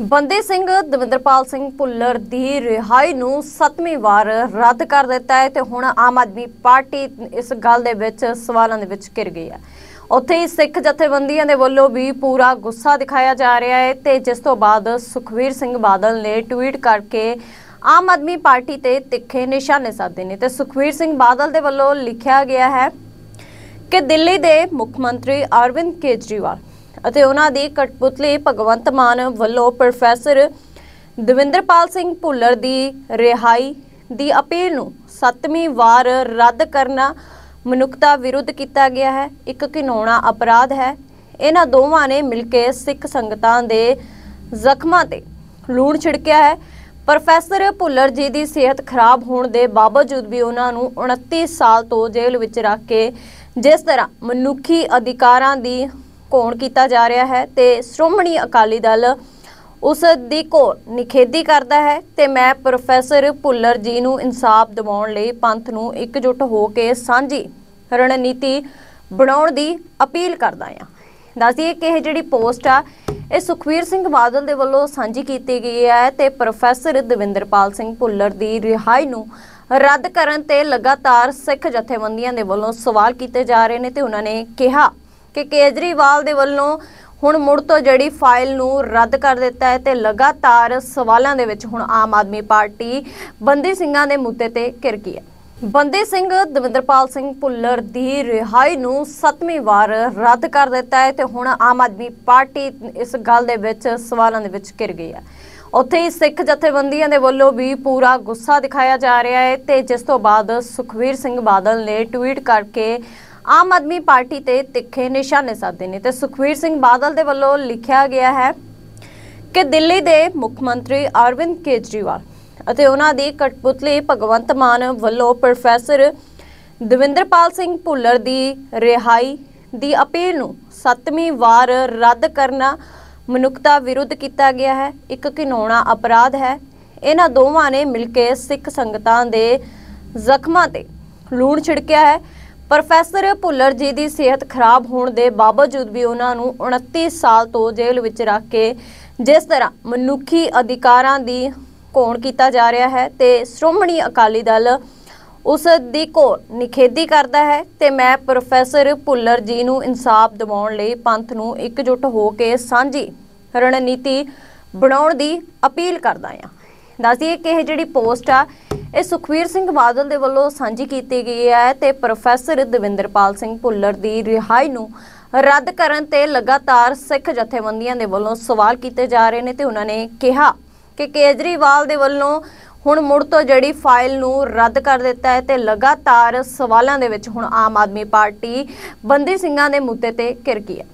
ਬੰਦੇ ਸਿੰਘ ਦਵਿੰਦਰਪਾਲ ਸਿੰਘ ਭੁੱਲਰ ਦੀ ਰਿਹਾਈ ਨੂੰ ਸੱਤਵੀਂ ਵਾਰ ਰੱਦ ਕਰ ਦਿੱਤਾ ਹੈ ਤੇ ਹੁਣ ਆਮ ਆਦਮੀ ਪਾਰਟੀ ਇਸ ਗੱਲ ਦੇ ਵਿੱਚ ਸਵਾਲਾਂ ਦੇ ਵਿੱਚ ਘਿਰ ਗਈ ਹੈ। ਉੱਥੇ ਹੀ ਸਿੱਖ ਜਥੇਬੰਦੀਆਂ ਦੇ ਵੱਲੋਂ ਵੀ ਪੂਰਾ ਗੁੱਸਾ ਦਿਖਾਇਆ ਜਾ ਰਿਹਾ ਹੈ ਤੇ ਜਿਸ ਤੋਂ ਬਾਅਦ ਸੁਖਵੀਰ ਸਿੰਘ ਬਾਦਲ ਨੇ ਟਵੀਟ ਕਰਕੇ ਆਮ ਆਦਮੀ ਪਾਰਟੀ ਤੇ ਤਿੱਖੇ ਨਿਸ਼ਾਨੇ ਸਾਧੇ ਨੇ ਤੇ ਸੁਖਵੀਰ ਸਿੰਘ ਬਾਦਲ ਦੇ ਵੱਲੋਂ ਲਿਖਿਆ ਗਿਆ ਹੈ ਕਿ ਦਿੱਲੀ ਦੇ ਮੁੱਖ ਮੰਤਰੀ ਅਰਵਿੰਦ ਕੇਜਰੀਵਾਲ ਅਤੇ ਉਹਨਾਂ ਦੀ ਕਠਪੁਤਲੀ ਭਗਵੰਤ ਮਾਨ ਵੱਲੋਂ ਪ੍ਰੋਫੈਸਰ ਦਵਿੰਦਰਪਾਲ ਸਿੰਘ ਭੁੱਲਰ ਦੀ ਰਿਹਾਈ ਦੀ ਅਪੀਲ ਨੂੰ ਸੱਤਵੀਂ ਵਾਰ ਰੱਦ ਕਰਨਾ ਮਨੁੱਖਤਾ ਵਿਰੁੱਧ ਕੀਤਾ ਗਿਆ ਹੈ। ਇੱਕ ਘਿਨੌਣਾ ਅਪਰਾਧ ਹੈ। ਇਹਨਾਂ ਦੋਵਾਂ ਨੇ ਮਿਲ ਕੇ ਸਿੱਖ ਸੰਗਤਾਂ ਦੇ ਜ਼ਖਮਾਂ ਤੇ ਲੂਣ ਛਿੜਕਿਆ ਹੈ। ਪ੍ਰੋਫੈਸਰ ਭੁੱਲਰ ਜੀ ਦੀ ਸਿਹਤ ਖਰਾਬ ਹੋਣ ਦੇ ਬਾਵਜੂਦ ਵੀ ਉਹਨਾਂ ਨੂੰ 29 ਸਾਲ ਤੋਂ ਜੇਲ੍ਹ ਵਿੱਚ ਰੱਖ ਕੇ ਜਿਸ ਤਰ੍ਹਾਂ ਮਨੁੱਖੀ ਅਧਿਕਾਰਾਂ ਦੀ ਘੋਣ ਕੀਤਾ ਜਾ ਰਿਹਾ ਹੈ ਤੇ ਸ਼੍ਰੋਮਣੀ ਅਕਾਲੀ ਦਲ ਉਸ ਦੀ ਕੋ ਨਿਖੇਧੀ ਕਰਦਾ ਹੈ ਤੇ ਮੈਂ ਪ੍ਰੋਫੈਸਰ ਭੁੱਲਰ ਜੀ ਨੂੰ ਇਨਸਾਫ ਦਿਵਾਉਣ ਲਈ ਪੰਥ ਨੂੰ ਇਕਜੁੱਟ ਹੋ ਕੇ ਸਾਂਝੀ ਰਣਨੀਤੀ ਬਣਾਉਣ ਦੀ ਅਪੀਲ ਕਰਦਾ ਹਾਂ। ਦੱਸਦੀਏ ਕਿ ਇਹ ਜਿਹੜੀ ਪੋਸਟ ਆ, ਇਹ ਸੁਖਵੀਰ ਸਿੰਘ ਬਾਦਲ ਦੇ ਵੱਲੋਂ ਸਾਂਝੀ ਕੀਤੀ ਗਈ ਹੈ ਤੇ ਪ੍ਰੋਫੈਸਰ ਦਵਿੰਦਰਪਾਲ ਸਿੰਘ ਭੁੱਲਰ ਦੀ ਰਿਹਾਈ ਨੂੰ ਰੱਦ ਕਰਨ ਤੇ ਲਗਾਤਾਰ ਸਿੱਖ ਜਥੇਬੰਦੀਆਂ ਦੇ ਵੱਲੋਂ ਸਵਾਲ ਕੀਤੇ ਜਾ ਰਹੇ ਨੇ ਤੇ ਉਹਨਾਂ ਨੇ ਕਿਹਾ ਕਿ ਕੇਜਰੀਵਾਲ ਦੇ ਵੱਲੋਂ ਹੁਣ ਮੁੜ ਤੋਂ ਜਿਹੜੀ ਫਾਈਲ ਨੂੰ ਰੱਦ ਕਰ ਦਿੱਤਾ ਹੈ ਤੇ ਲਗਾਤਾਰ ਸਵਾਲਾਂ ਦੇ ਵਿੱਚ ਹੁਣ ਆਮ ਆਦਮੀ ਪਾਰਟੀ ਬੰਦੀ ਸਿੰਘਾਂ ਦੇ ਮੁੱਦੇ ਤੇ ਘਿਰ ਗਈ ਹੈ। ਬੰਦੀ ਸਿੰਘ ਦਵਿੰਦਰਪਾਲ ਸਿੰਘ ਭੁੱਲਰ ਦੀ ਰਿਹਾਈ ਨੂੰ ਸੱਤਵੀਂ ਵਾਰ ਰੱਦ ਕਰ ਦਿੱਤਾ ਹੈ ਤੇ ਹੁਣ ਆਮ ਆਦਮੀ ਪਾਰਟੀ ਇਸ ਗੱਲ ਦੇ ਵਿੱਚ ਸਵਾਲਾਂ ਦੇ ਵਿੱਚ ਘਿਰ ਗਈ ਹੈ। ਉੱਥੇ ਹੀ ਸਿੱਖ ਜਥੇਬੰਦੀਆਂ ਦੇ ਵੱਲੋਂ ਵੀ ਪੂਰਾ ਗੁੱਸਾ ਦਿਖਾਇਆ ਜਾ ਰਿਹਾ ਹੈ ਤੇ ਜਿਸ ਤੋਂ ਬਾਅਦ ਸੁਖਵੀਰ ਸਿੰਘ ਬਾਦਲ ਨੇ ਟਵੀਟ ਕਰਕੇ ਆਮ ਆਦਮੀ ਪਾਰਟੀ ਤੇ ਤਿੱਖੇ ਨਿਸ਼ਾਨੇ ਸਾਧੇ ਨੇ ਤੇ ਸੁਖਵੀਰ ਸਿੰਘ ਬਾਦਲ ਦੇ ਵੱਲੋਂ ਲਿਖਿਆ ਗਿਆ ਹੈ ਕਿ ਦਿੱਲੀ ਦੇ ਮੁੱਖ ਮੰਤਰੀ ਅਰਵਿੰਦ ਕੇਜਰੀਵਾਲ ਅਤੇ ਉਹਨਾਂ ਦੀ ਕਠਪੁਤਲੀ ਭਗਵੰਤ ਮਾਨ ਵੱਲੋਂ ਪ੍ਰੋਫੈਸਰ ਦਵਿੰਦਰਪਾਲ ਸਿੰਘ ਭੁੱਲਰ ਦੀ ਰਿਹਾਈ ਦੀ ਅਪੀਲ ਨੂੰ ਸੱਤਵੀਂ ਵਾਰ ਰੱਦ ਕਰਨਾ ਮਨੁੱਖਤਾ ਵਿਰੁੱਧ ਕੀਤਾ ਗਿਆ ਹੈ। ਇੱਕ ਘਿਨੌਣਾ ਅਪਰਾਧ ਹੈ। ਇਹਨਾਂ ਦੋਵਾਂ ਨੇ ਮਿਲ ਕੇ ਸਿੱਖ ਸੰਗਤਾਂ ਦੇ ਜ਼ਖਮਾਂ ਤੇ ਲੂਣ ਛਿੜਕਿਆ ਹੈ। ਪ੍ਰੋਫੈਸਰ ਭੁੱਲਰ ਜੀ ਦੀ ਸਿਹਤ ਖਰਾਬ ਹੋਣ ਦੇ ਬਾਵਜੂਦ ਵੀ ਉਹਨਾਂ ਨੂੰ 29 ਸਾਲ ਤੋਂ ਜੇਲ੍ਹ ਵਿੱਚ ਰੱਖ ਕੇ ਜਿਸ ਤਰ੍ਹਾਂ ਮਨੁੱਖੀ ਅਧਿਕਾਰਾਂ ਦੀ ਘੋਣ ਕੀਤਾ ਜਾ ਰਿਹਾ ਹੈ ਤੇ ਸ਼੍ਰੋਮਣੀ ਅਕਾਲੀ ਦਲ ਉਸ ਦੀ ਕੋ ਨਿਖੇਧੀ ਕਰਦਾ ਹੈ ਤੇ ਮੈਂ ਪ੍ਰੋਫੈਸਰ ਭੁੱਲਰ ਜੀ ਨੂੰ ਇਨਸਾਫ ਦਿਵਾਉਣ ਲਈ ਪੰਥ ਨੂੰ ਇਕਜੁੱਟ ਹੋ ਕੇ ਸਾਂਝੀ ਰਣਨੀਤੀ ਬਣਾਉਣ ਦੀ ਅਪੀਲ ਕਰਦਾ ਹਾਂ। ਦੱਸਦੀਏ ਕਿ ਇਹ ਜਿਹੜੀ ਪੋਸਟ ਆ ਇਹ ਸੁਖਵੀਰ ਸਿੰਘ ਬਾਦਲ ਦੇ ਵੱਲੋਂ ਸਾਂਝੀ ਕੀਤੀ ਗਈ ਹੈ ਤੇ ਪ੍ਰੋਫੈਸਰ ਦਵਿੰਦਰਪਾਲ ਸਿੰਘ ਭੁੱਲਰ ਦੀ ਰਿਹਾਈ ਨੂੰ ਰੱਦ ਕਰਨ ਤੇ ਲਗਾਤਾਰ ਸਿੱਖ ਜਥੇਬੰਦੀਆਂ ਦੇ ਵੱਲੋਂ ਸਵਾਲ ਕੀਤੇ ਜਾ ਰਹੇ ਨੇ ਤੇ ਉਹਨਾਂ ਨੇ ਕਿਹਾ ਕਿ ਕੇਜਰੀਵਾਲ ਦੇ ਵੱਲੋਂ ਹੁਣ ਮੁੜ ਤੋਂ ਜਿਹੜੀ ਫਾਈਲ ਨੂੰ ਰੱਦ ਕਰ ਦਿੱਤਾ ਹੈ ਤੇ ਲਗਾਤਾਰ ਸਵਾਲਾਂ ਦੇ ਵਿੱਚ ਹੁਣ ਆਮ ਆਦਮੀ ਪਾਰਟੀ ਬੰਦੀ ਸਿੰਘਾਂ ਦੇ ਮੁੱਦੇ ਤੇ ਘਿਰ ਗਈ ਹੈ।